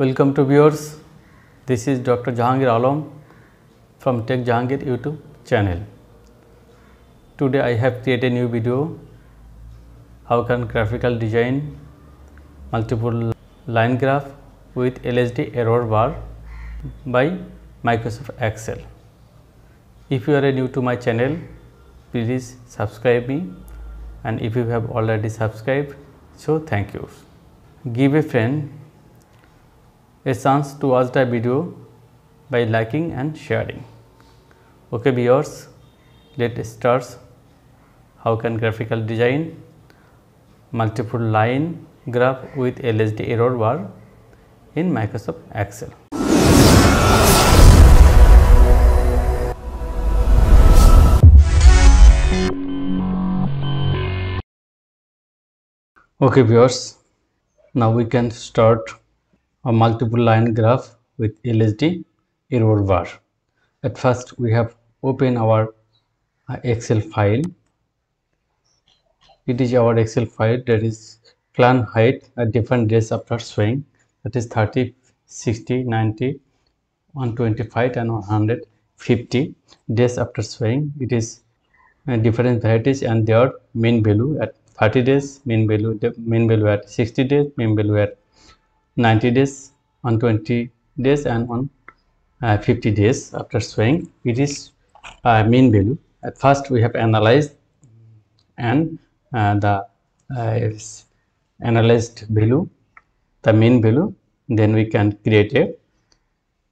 Welcome to viewers. This is Dr. Jahangir Alam from Tech Jahangir YouTube channel. Today I have created a new video how can graphical design multiple line graph with LSD error bar by Microsoft Excel. If you are new to my channel, please subscribe me and if you have already subscribed, so thank you. Give a friend a chance to watch the video by liking and sharing. Okay viewers, let's start how can graphical design multiple line graph with LSD error bar in Microsoft Excel. Okay viewers, now we can start a multiple line graph with LSD error bar. At first we have open our uh, Excel file. It is our Excel file that is plan height at different days after sowing that is 30, 60, 90, 125 and 150 days after sowing. It is uh, different varieties and their mean value at 30 days, mean value, the mean value at 60 days, mean value at 90 days, 120 days and on uh, 50 days after sowing. It is uh, mean value. At first we have analyzed and uh, the uh, analyzed value, the mean value, then we can create a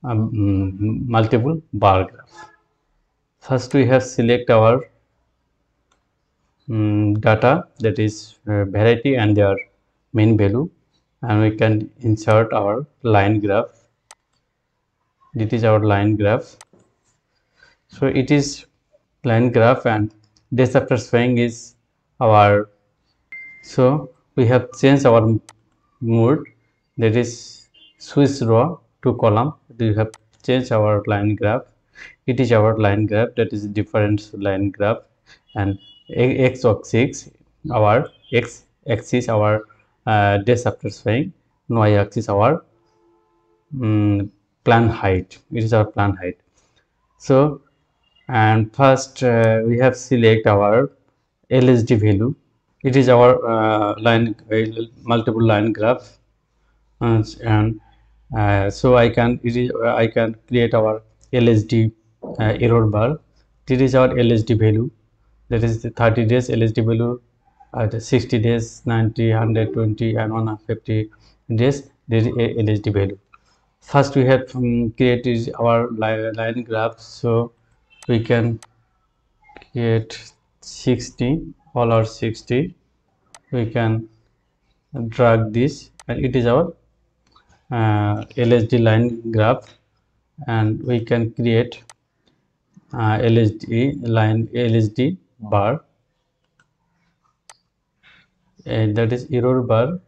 um, multiple bar graph. First we have select our um, data that is uh, variety and their mean value and we can insert our line graph. This is our line graph. So it is line graph and this after sowing is our so we have changed our mode. That is switch row to column. We have changed our line graph. It is our line graph. That is different line graph. And x axis our x axis our days after sowing y axis our um, plan height. It is our plan height. So and first uh, we have select our lsd value. It is our uh, line uh, multiple line graph. And uh, so i can it is i can create our lsd uh, error bar. This is our lsd value. That is the 30 days LSD value at 60 days 90 120 and 150 days there is a LSD value. First we have um, created our line, line graph. So we can create 60 all are 60 we can drag this and it is our uh, LSD line graph. And we can create uh, LSD line LSD bar and that is error bar.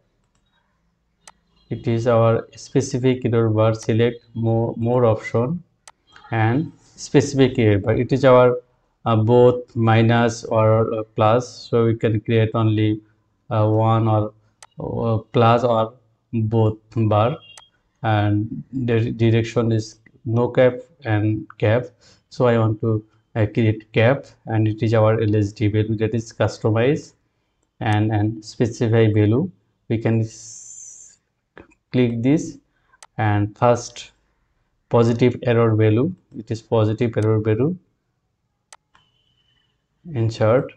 It is our specific error bar. Select more more option and specific error bar. It is our uh, both minus or uh, plus. So we can create only uh, one or uh, plus or both bar. And the direction is no cap and cap. So i want to uh, create cap and it is our lsd value that is customize and and specify value we can click this and first positive error value it is positive error value insert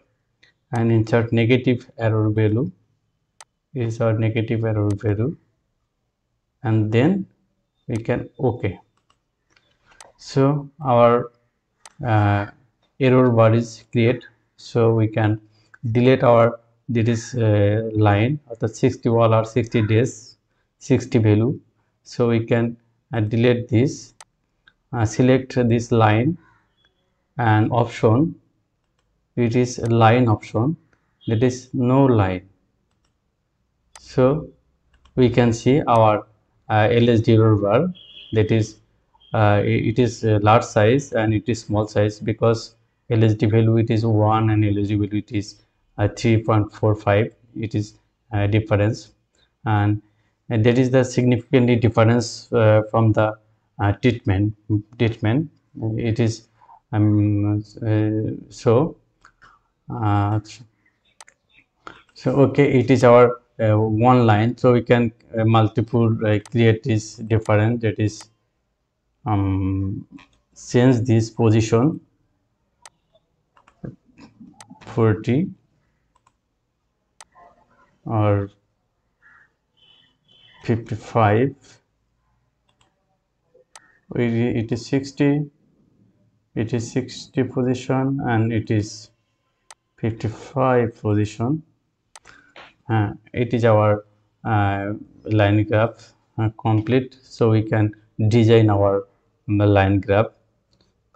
and insert negative error value is our negative error value and then we can okay. So our uh, error bar is create so we can delete our this uh, line. The 60 wall or 60 days 60 value. So we can uh, delete this uh, select this line and option. It is a line option. That is no line. So we can see our uh, LSD bar. That is uh, it is large size and it is small size because LSD value it is 1 and LSD value it is 3.45 it is uh, difference. And and that is the significantly difference uh, from the uh, treatment treatment. It is um, uh, so uh, so okay it is our uh, one line. So we can uh, multiple create this difference. That is um, change this position. 40 or 55 it is 60 it is 60 position and it is 55 position. Uh, it is our uh, line graph uh, complete. So we can design our line graph.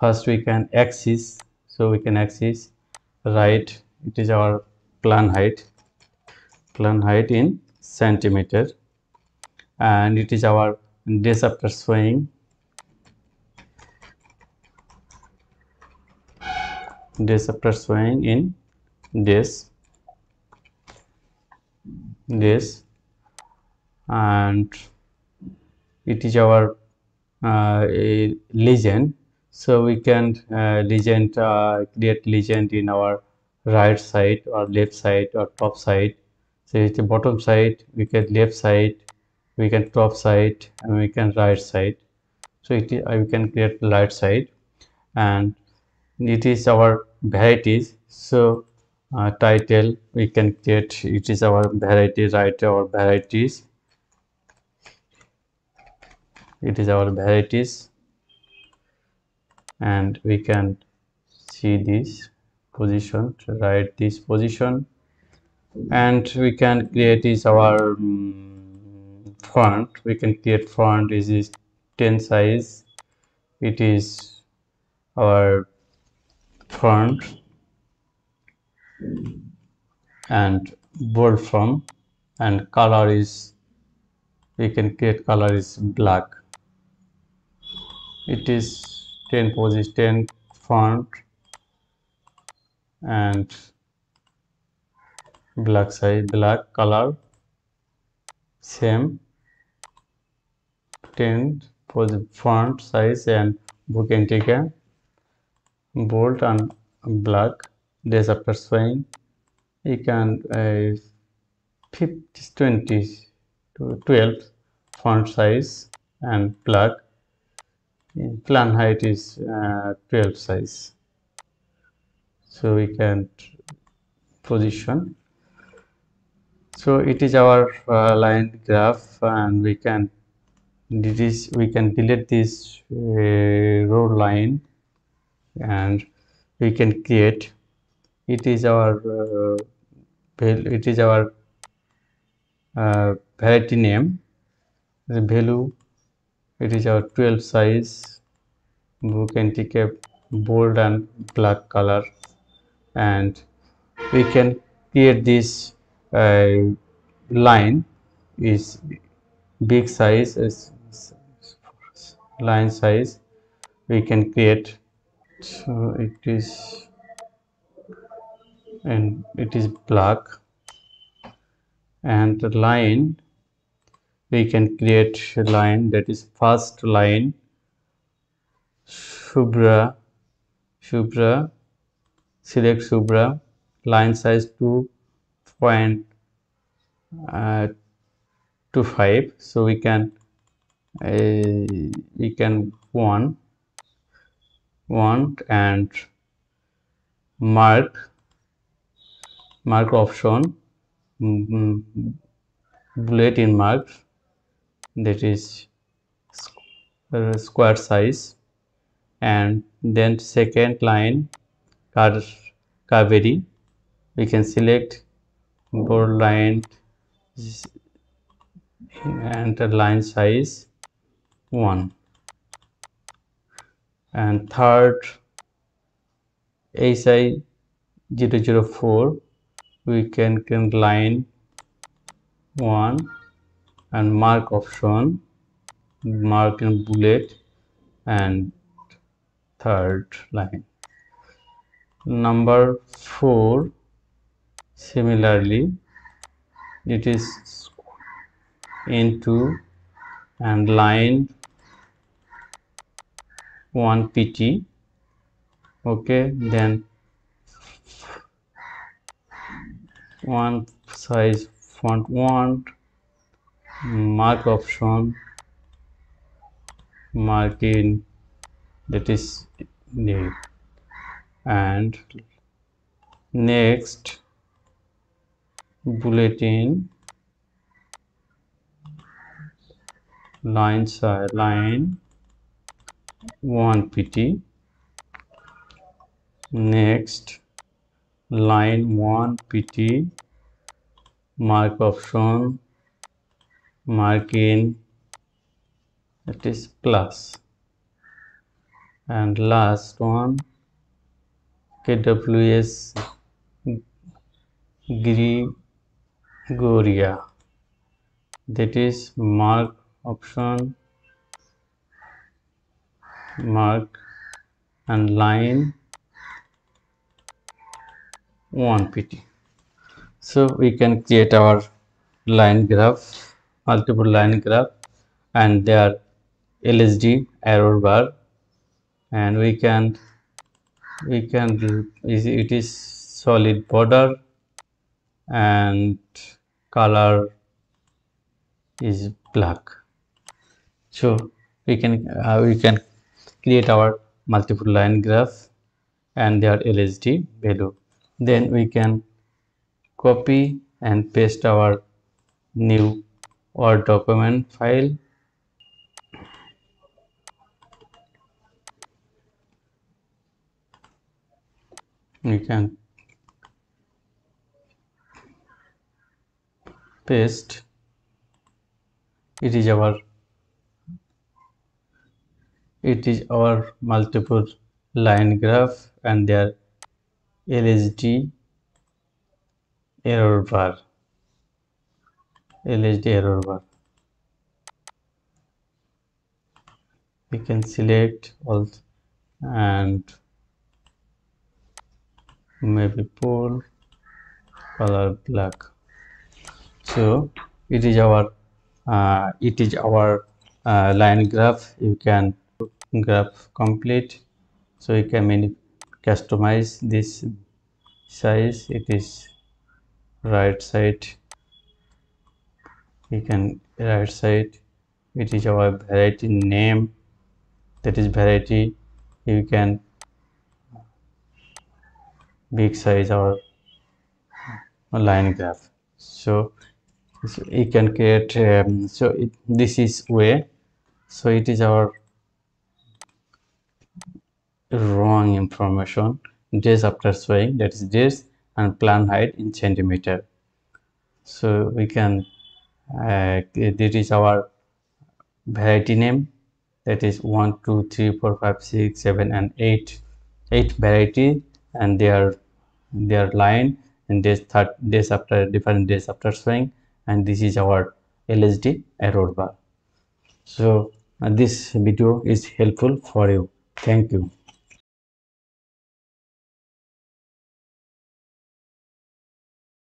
First we can axis. So we can axis right. It is our plan height height in centimeter. And it is our days after sowing days after sowing in days days and it is our uh, legend so we can uh, legend uh, create legend in our right side or left side or top side so it's the bottom side we can left side we can top side and we can right side. So it is, we can create right side. And it is our varieties. So uh, title we can create it is our variety right our varieties. It is our varieties. And we can see this position to write this position and we can create is our um, font. We can create font is this 10 size. It is our font. And bold font. And color is we can create color is black. It is 10 position 10 font. And black size black color. Same. 10 for the font size and book integer bold and black. Days after sowing you can uh, 50 20 to 12 font size and black. Plan height is uh, 12 size. So we can position so it is our uh, line graph and we can this we can delete this uh, row line and we can create. It is our uh, it is our uh, variety name. The value it is our 12 size we can take a bold and black color and we can create this uh, line is big size is line size. We can create so it is and it is black and the line we can create a line that is first line. Shubra shubra select shubra line size 2 point uh, to 5 so we can we can one want and mark mark option mm, bulletin mark that is uh, square size and then second line Kaveri we can select bold line and the line size 1 and third SI 004 we can, can line 1 and mark option mark in bullet and third line. Number 4 similarly it is into and line 1 pt okay then one size font want mark option marking that is new and next bulletin. Line side line 1 pt next line 1 pt mark option. Mark in. It is plus. And last one kws gregoria that is mark option mark and line 1 pt so we can create our line graph multiple line graph and their lsd error bar. And we can we can it is solid border and color is black. So we can uh, we can create our multiple line graph and their lsd value. Then we can copy and paste our new word document file. We can paste it is our it is our multiple line graph and their LSD error bar LSD error bar. We can select all and maybe pull color black so it is our uh, it is our uh, line graph. You can graph complete. So you can customize this size. It is right side. You can right side. It is our variety name. That is variety. You can big size or line graph. So, so you can create um, so it, this is way. So it is our wrong information. Days after swaying that is days and plant height in centimeter. So we can uh, this is our variety name. That is 1 2 3 4 5 6 7 and 8 8 variety and their their line and days third days after different days after sowing and this is our lsd error bar so uh, this video is helpful for you. Thank you